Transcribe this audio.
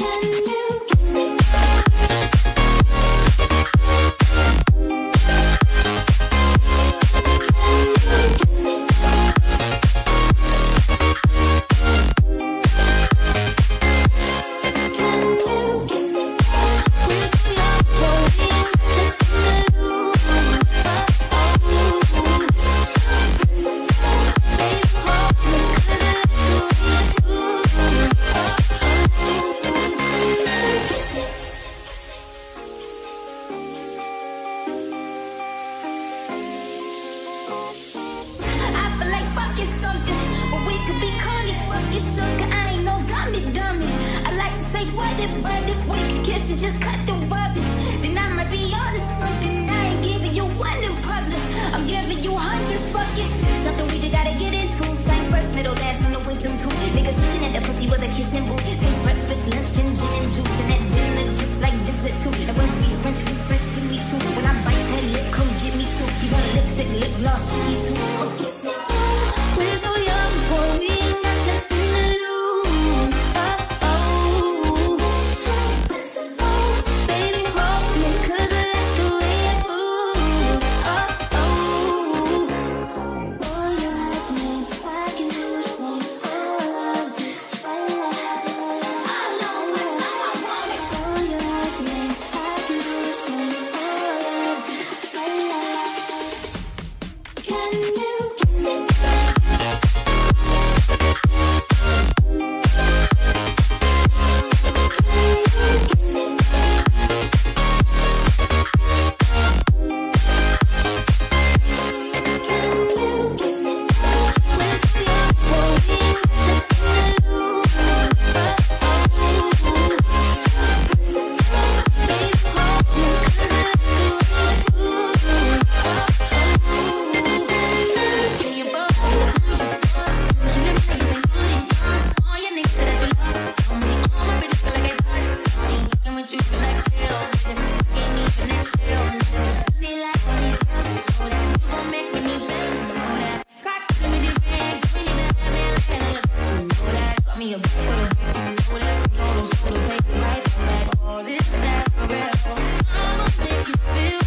Shalom. sucker. I ain't no gummy, dummy. I like to say, what if, but if we could kiss and just cut the rubbish, then I might be onto something. I ain't giving you one in public. I'm giving you hundred fucking something we just gotta get into. Sign first, middle, last on the wisdom too. Niggas wishing that the pussy was a kissing booth. Taste breakfast, lunch, and gin and juice, and at dinner just like dessert too. And when we French, we fresh, give me two. When I bite that lip, come give me two. You want lipstick, lip gloss, eat Yeah. All this time for real. I'ma make you feel.